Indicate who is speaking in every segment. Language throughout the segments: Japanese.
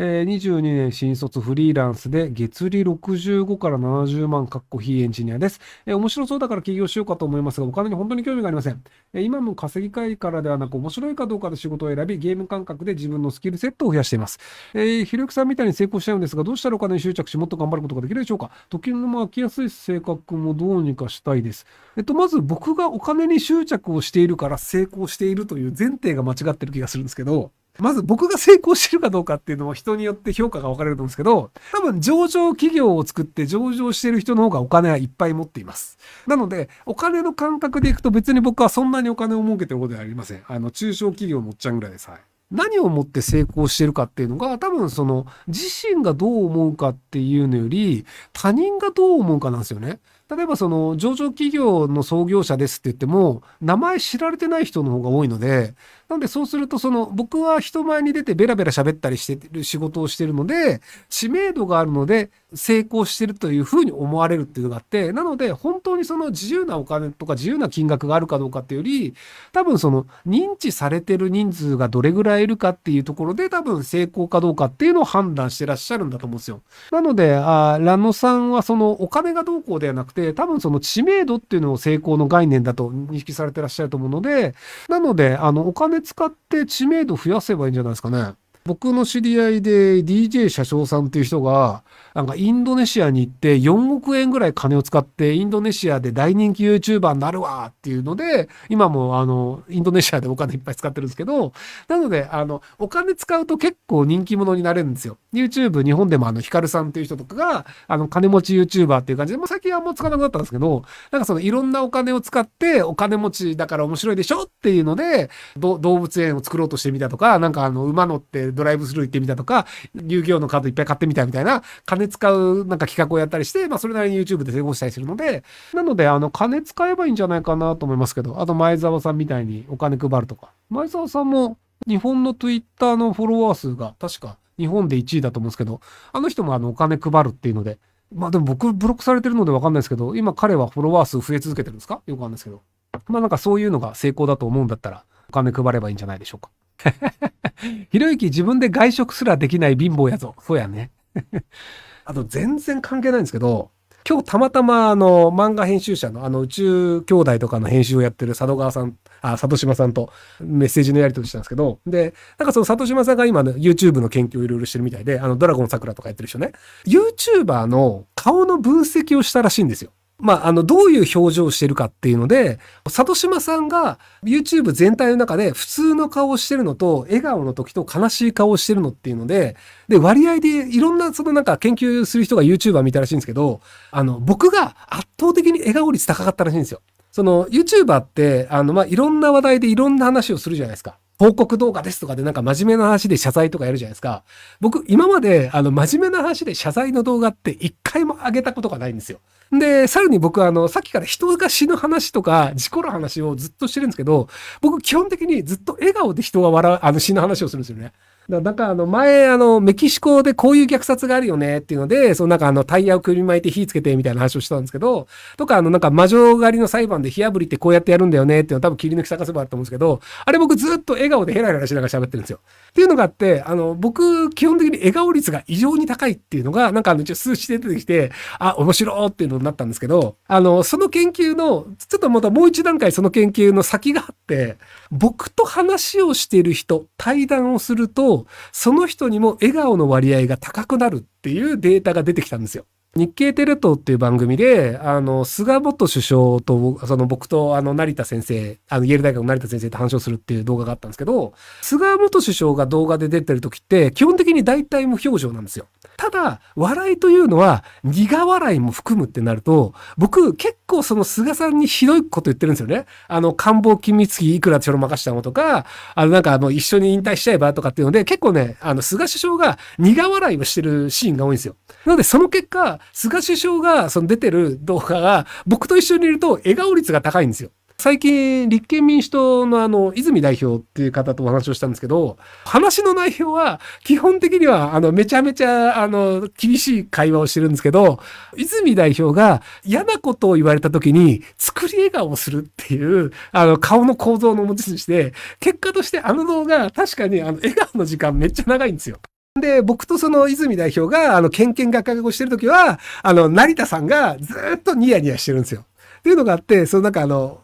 Speaker 1: えー、22年新卒フリーランスで月利65から70万かっこ非エンジニアです、えー。面白そうだから起業しようかと思いますが、お金に本当に興味がありません。えー、今も稼ぎたいからではなく、面白いかどうかで仕事を選び、ゲーム感覚で自分のスキルセットを増やしています。え、ひろゆきさんみたいに成功しちゃうんですが、どうしたらお金に執着し、もっと頑張ることができるでしょうか？時の飽きやすい性格もどうにかしたいです。えっと、まず僕がお金に執着をしているから成功しているという前提が間違ってる気がするんですけど、まず僕が成功してるかどうかっていうのは人によって評価が分かれると思うんですけど、多分上場企業を作って上場してる人の方がお金はいっぱい持っています。なので、お金の感覚でいくと別に僕はそんなにお金を儲けてることではありません。あの、中小企業のっちゃんぐらいです。はい。何をもって成功してるかっていうのが多分その自身がどう思うかっていうのより他人がどう思うかなんですよね。例えばその上場企業の創業者ですって言っても名前知られてない人の方が多いのでなんでそうするとその僕は人前に出てベラベラ喋ったりしてる仕事をしてるので知名度があるので成功してるというふうに思われるっていうのがあってなので本当にその自由なお金とか自由な金額があるかどうかっていうより多分その認知されてる人数がどれぐらいいるかっていうところで多分成功かどうかっていうのを判断してらっしゃるんだと思うんですよ。なのであラノさんはそのお金がどうこうではなくてて、多分その知名度っていうのを成功の概念だと認識されてらっしゃると思うので、なので、あの、お金使って知名度増やせばいいんじゃないですかね。僕の知り合いで DJ 車掌さんっていう人が、なんかインドネシアに行って4億円ぐらい金を使ってインドネシアで大人気 YouTuber になるわっていうので、今もあの、インドネシアでお金いっぱい使ってるんですけど、なので、あの、お金使うと結構人気者になれるんですよ。YouTube 日本でもあの、ヒカルさんっていう人とかが、あの、金持ち YouTuber っていう感じで、もう最近はもう使わなくなったんですけど、なんかそのいろんなお金を使ってお金持ちだから面白いでしょっていうので、動物園を作ろうとしてみたとか、なんかあの、馬乗ってドライブスルー行ってみたとか、遊戯王のカードいっぱい買ってみたみたいな、金使うなんか企画をやったりして、まあそれなりに YouTube で成功したりするので、なので、あの、金使えばいいんじゃないかなと思いますけど、あと前澤さんみたいにお金配るとか。前澤さんも日本の Twitter のフォロワー数が確か日本で1位だと思うんですけど、あの人もあのお金配るっていうので、まあでも僕ブロックされてるのでわかんないですけど、今彼はフォロワー数増え続けてるんですか？よくわかんないですけど。まあなんかそういうのが成功だと思うんだったら、お金配ればいいんじゃないでしょうか。ひろゆき自分で外食すらできない貧乏やぞ。そうやね。あと全然関係ないんですけど、今日たまたまあの漫画編集者のあの宇宙兄弟とかの編集をやってる佐渡川さん、あ、里島さんとメッセージのやり取りしたんですけど、で、なんかその里島さんが今の YouTube の研究をいろいろしてるみたいで、あのドラゴン桜とかやってる人ね、YouTuber の顔の分析をしたらしいんですよ。まあ、あの、どういう表情をしてるかっていうので、里島さんが YouTube 全体の中で普通の顔をしてるのと、笑顔の時と悲しい顔をしてるのっていうので、で、割合でいろんなそのなんか研究する人が YouTuber 見たらしいんですけど、あの、僕が圧倒的に笑顔率高かったらしいんですよ。その YouTuber って、あの、まあ、いろんな話題でいろんな話をするじゃないですか。報告動画ですとかでなんか真面目な話で謝罪とかやるじゃないですか。僕、今まであの真面目な話で謝罪の動画って一回も上げたことがないんですよ。で、さらに僕あの、さっきから人が死ぬ話とか事故る話をずっとしてるんですけど、僕基本的にずっと笑顔で人が笑う、あの死ぬ話をするんですよね。だなんかあの前あのメキシコでこういう虐殺があるよねっていうので、そのなんかあのタイヤをくり巻いて火つけてみたいな話をしたんですけど、とかあのなんか魔女狩りの裁判で火炙りってこうやってやるんだよねっていうの多分切り抜き探せばあると思うんですけど、あれ僕ずっと笑顔でヘラヘラしながら喋ってるんですよ。っていうのがあって、あの僕基本的に笑顔率が異常に高いっていうのがなんかあの一応数値で出てきて、あ、面白いっていうのになったんですけど、あのその研究の、ちょっとまたもう一段階その研究の先があって、僕と話をしている人、対談をすると、その人にも笑顔の割合が高くなるっていうデータが出てきたんですよ。日経テレ東っていう番組で、あの、菅元首相と、その僕とあの成田先生、あの、イェール大学の成田先生と話をするっていう動画があったんですけど、菅元首相が動画で出てる時って、基本的に大体無表情なんですよ。ただ、笑いというのは苦笑いも含むってなると、僕結構その菅さんにひどいこと言ってるんですよね。あの、官房機密費いくらちょろまかしたのとか、あの、なんかもう一緒に引退しちゃえばとかっていうので、結構ね、あの、菅首相が苦笑いをしてるシーンが多いんですよ。なので、その結果、菅首相がその出てる動画が、僕と一緒にいると笑顔率が高いんですよ。最近、立憲民主党のあの、泉代表っていう方とお話をしたんですけど、話の内容は、基本的には、あの、めちゃめちゃ、あの、厳しい会話をしてるんですけど、泉代表が嫌なことを言われた時に、作り笑顔をするっていう、あの、顔の構造の持ち主で、結果としてあの動画、確かに、あの、笑顔の時間めっちゃ長いんですよ。
Speaker 2: で、僕とその泉代表が、あの、ケンケンガクガクしてるときは、あの、成田さんがずっとニヤニヤしてるんですよ。っていうのがあって、そのなんかあの、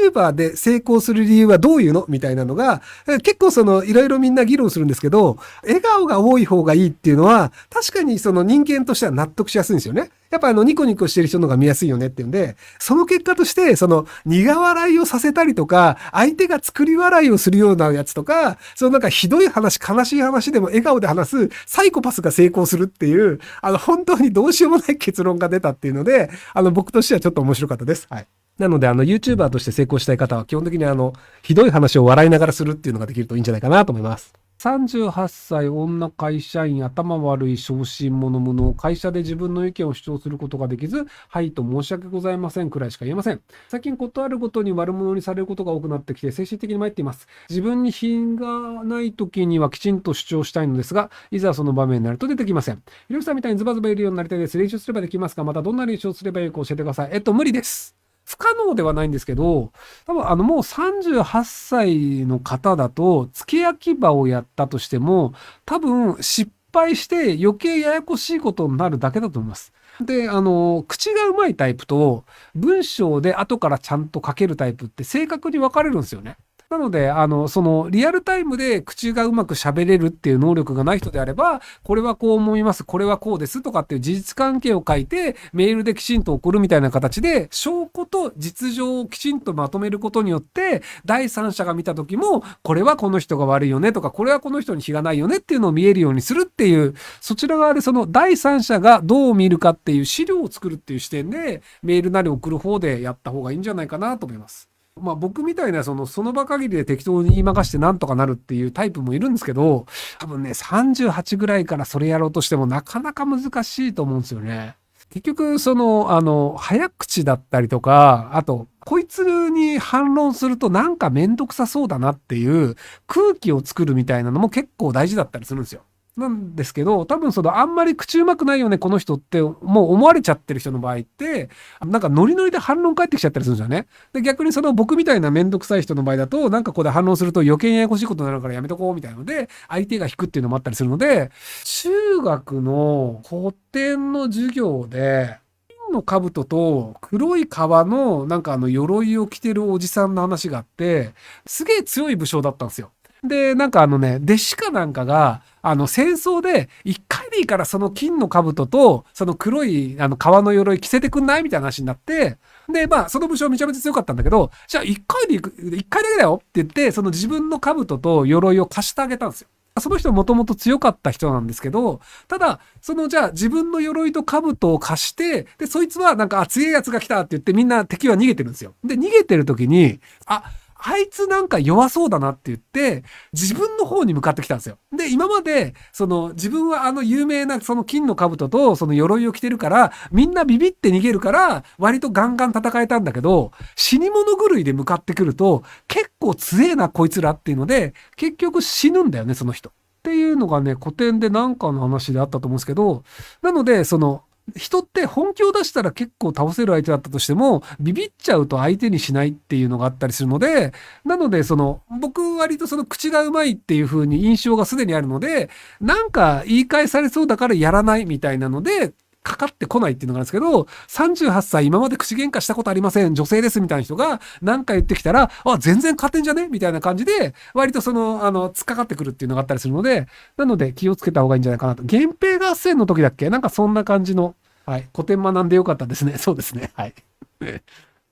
Speaker 2: YouTuber で成功する理由はどういうの？みたいなのが、結構その、いろいろみんな議論するんですけど、笑顔が多い方がいいっていうのは、確かにその人間としては納得しやすいんですよね。やっぱあの、ニコニコしてる人の方が見やすいよねっていうんで、その結果として、その、苦笑いをさせたりとか、相手が作り笑いをするようなやつとか、そのなんかひどい話、悲しい話でも笑顔で話すサイコパスが成功するっていう、あの、本当にどうしようもない結論が出たっていうので、あの、僕としてはちょっと面白かったです。はい。なので、あの、YouTuber として成功したい方は、基本的にあの、ひどい話を笑いながらするっていうのができるといいんじゃないかなと思います。38歳女会社員頭悪い昇進者無能会社で自分の意見を主張することができずはいと申し訳ございませんくらいしか言えません。最近ことあるごとに悪者にされることが多くなってきて精神的に参っています。自分に品がない時にはきちんと主張したいのですがいざその場面になると出てきません。ひろきさんみたいにズバズバいるようになりたいです。練習すればできますかまたどんな練習をすればいいか教えてください。えっと無理です。不可能ではないんですけど、多分あのもう38歳の方だと、付け焼き場をやったとしても、多分失敗して余計ややこしいことになるだけだと思います。で、あの、口がうまいタイプと、文章で後からちゃんと書けるタイプって正確に分かれるんですよね。なので、あの、その、リアルタイムで口がうまく喋れるっていう能力がない人であれば、これはこう思います、これはこうですとかっていう事実関係を書いて、メールできちんと送るみたいな形で、証拠と実情をきちんとまとめることによって、第三者が見た時も、これはこの人が悪いよねとか、これはこの人に非がないよねっていうのを見えるようにするっていう、そちら側でその第三者がどう見るかっていう資料を作るっていう視点で、メールなり送る方でやった方がいいんじゃないかなと思います。まあ僕みたいなそのその場限りで適当に言いまかしてなんとかなるっていうタイプもいるんですけど、多分ね、38ぐらいからそれやろうとしてもなかなか難しいと思うんですよね。結局、その、あの、早口だったりとか、あと、こいつに反論するとなんかめんどくさそうだなっていう空気を作るみたいなのも結構大事だったりするんですよ。なんですけど、多分そのあんまり口うまくないよね、この人ってもう思われちゃってる人の場合って、なんかノリノリで反論返ってきちゃったりするんですよね。で、逆にその僕みたいなめんどくさい人の場合だと、なんかここで反論すると余計にややこしいことになるからやめとこうみたいなので、相手が引くっていうのもあったりするので、中学の古典の授業で、金の兜と黒い革のなんかあの鎧を着てるおじさんの話があって、すげえ強い武将だったんですよ。で、なんかあのね、弟子かなんかが、あの、戦争で、一回でいいからその金の兜と、その黒い、あの、革の鎧着せてくんないみたいな話になって、で、まあ、その武将めちゃめちゃ強かったんだけど、じゃあ一回で行く、一回だけだよって言って、その自分の兜と鎧を貸してあげたんですよ。その人もともと強かった人なんですけど、ただ、そのじゃあ自分の鎧と兜を貸して、で、そいつはなんか、あ、強いやつが来たって言ってみんな敵は逃げてるんですよ。で、逃げてる時に、あ、あいつなんか弱そうだなって言って、自分の方に向かってきたんですよ。で、今まで、その、自分はあの有名なその金の兜とその鎧を着てるから、みんなビビって逃げるから、割とガンガン戦えたんだけど、死に物狂いで向かってくると、結構強えなこいつらっていうので、結局死ぬんだよね、その人。っていうのがね、古典で何かの話であったと思うんですけど、なので、その、人って本気を出したら結構倒せる相手だったとしても、ビビっちゃうと相手にしないっていうのがあったりするので、なので、その、僕割とその口がうまいっていう風に印象がすでにあるので、なんか言い返されそうだからやらないみたいなので、かかってこないっていうのがあるんですけど、38歳今まで口喧嘩したことありません、女性ですみたいな人が何か言ってきたら、あ、全然勝てんじゃね？みたいな感じで、割とその、あの、突っかかってくるっていうのがあったりするので、なので気をつけた方がいいんじゃないかなと。源平合戦の時だっけ？なんかそんな感じの、はい、古典学んでよかったですね。そうですね。はい。